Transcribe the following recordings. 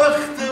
Tochter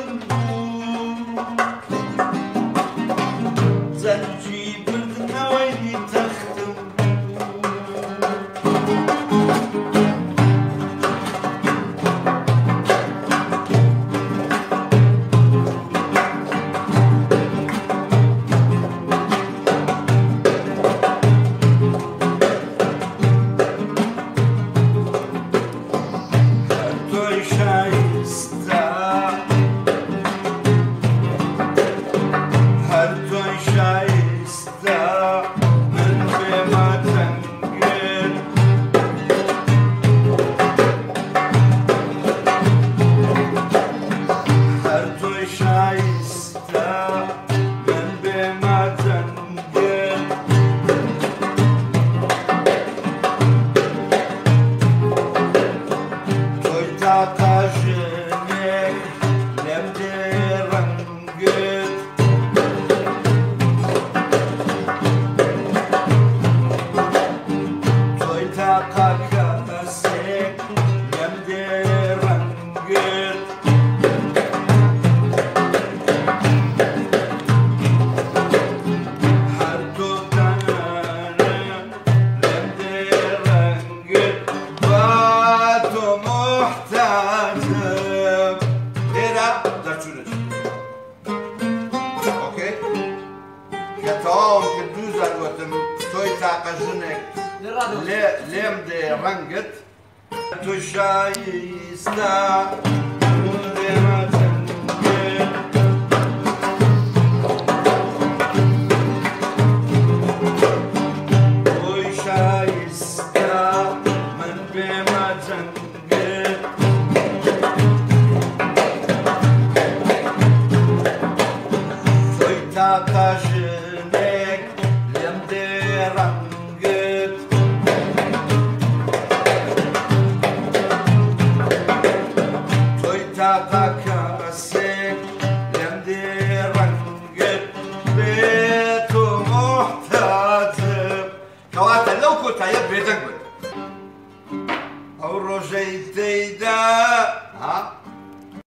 facem era daciuneci. Ok? Că tom, că tu zarotăm, toi ta ca jânec, lem de rangăt, tu și-ai Yeah. Sakaşınek lemderan güt Toy takakasek lemderan güt Betu muhtatım Kavata lokutaya bedek mi?